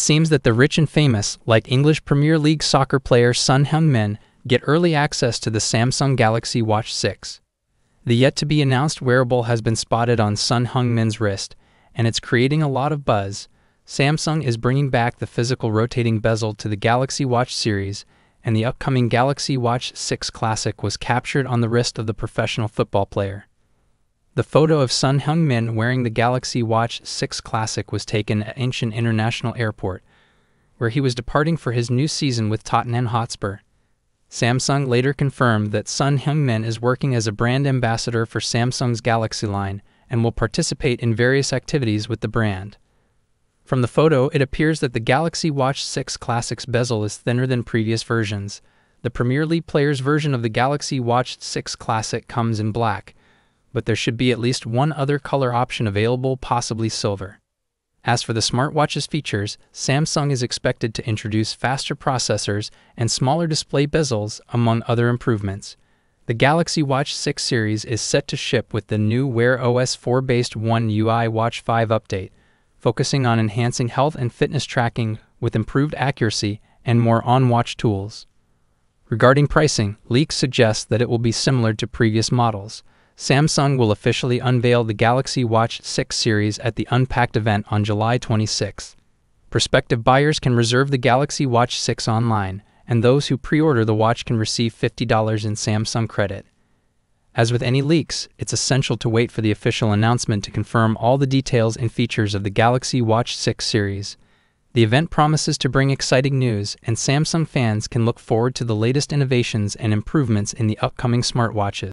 seems that the rich and famous, like English Premier League soccer player Son Heung-min, get early access to the Samsung Galaxy Watch 6. The yet-to-be-announced wearable has been spotted on Son Heung-min's wrist, and it's creating a lot of buzz. Samsung is bringing back the physical rotating bezel to the Galaxy Watch series, and the upcoming Galaxy Watch 6 Classic was captured on the wrist of the professional football player. The photo of Son Heung-min wearing the Galaxy Watch 6 Classic was taken at Incheon International Airport, where he was departing for his new season with Tottenham Hotspur. Samsung later confirmed that Son Heung-min is working as a brand ambassador for Samsung's Galaxy line and will participate in various activities with the brand. From the photo, it appears that the Galaxy Watch 6 Classic's bezel is thinner than previous versions. The Premier League player's version of the Galaxy Watch 6 Classic comes in black, but there should be at least one other color option available, possibly silver. As for the smartwatch's features, Samsung is expected to introduce faster processors and smaller display bezels, among other improvements. The Galaxy Watch 6 series is set to ship with the new Wear OS 4 based One UI Watch 5 update, focusing on enhancing health and fitness tracking with improved accuracy and more on watch tools. Regarding pricing, leaks suggest that it will be similar to previous models. Samsung will officially unveil the Galaxy Watch 6 series at the Unpacked event on July 26. Prospective buyers can reserve the Galaxy Watch 6 online, and those who pre order the watch can receive $50 in Samsung credit. As with any leaks, it's essential to wait for the official announcement to confirm all the details and features of the Galaxy Watch 6 series. The event promises to bring exciting news, and Samsung fans can look forward to the latest innovations and improvements in the upcoming smartwatches.